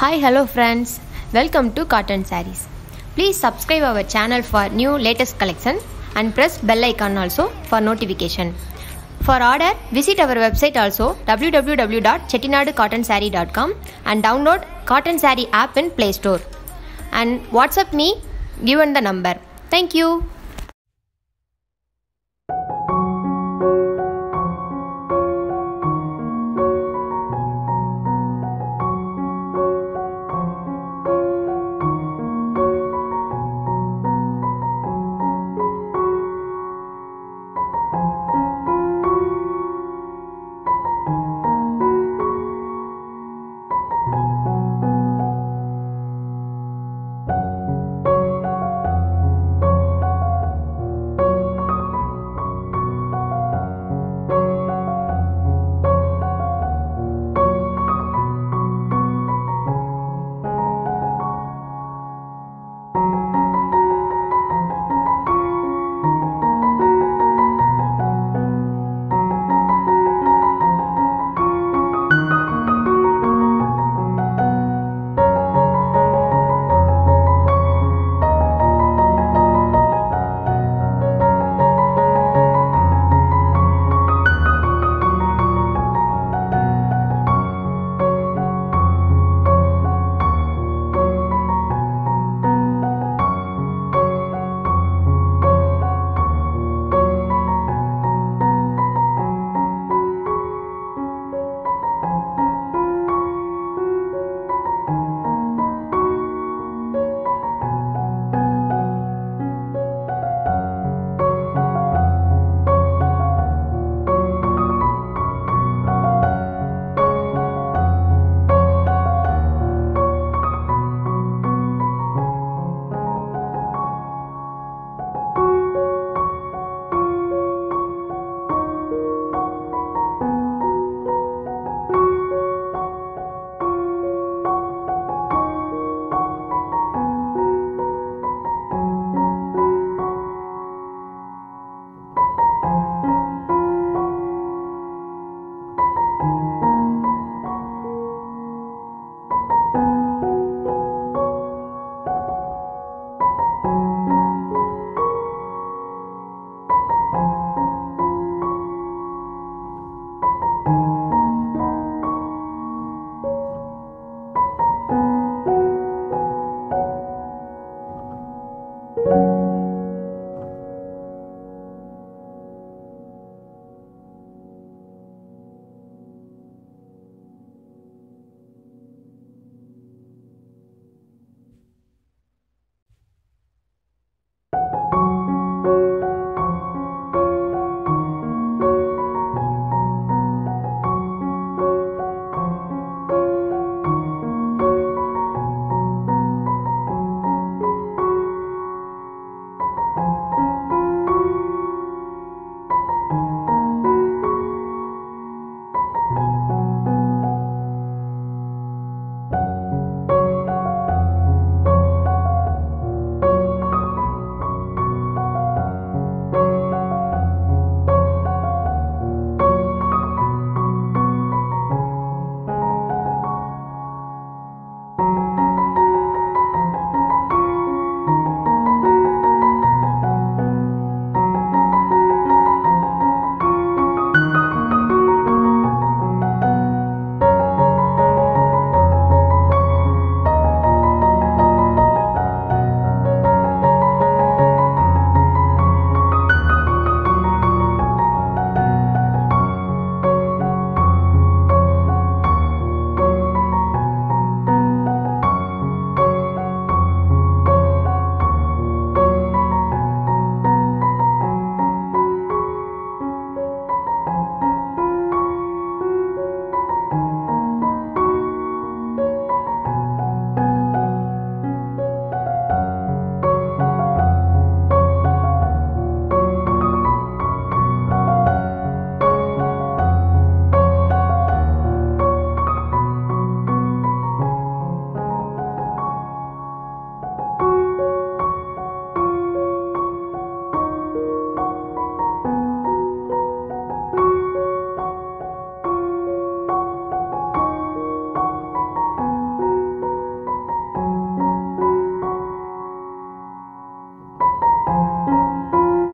Hi, hello friends. Welcome to Cotton Sarees. Please subscribe our channel for new latest collection and press bell icon also for notification. For order, visit our website also www.chettinadcottonsaree.com and download Cotton Saree app in Play Store. And WhatsApp me given the number. Thank you.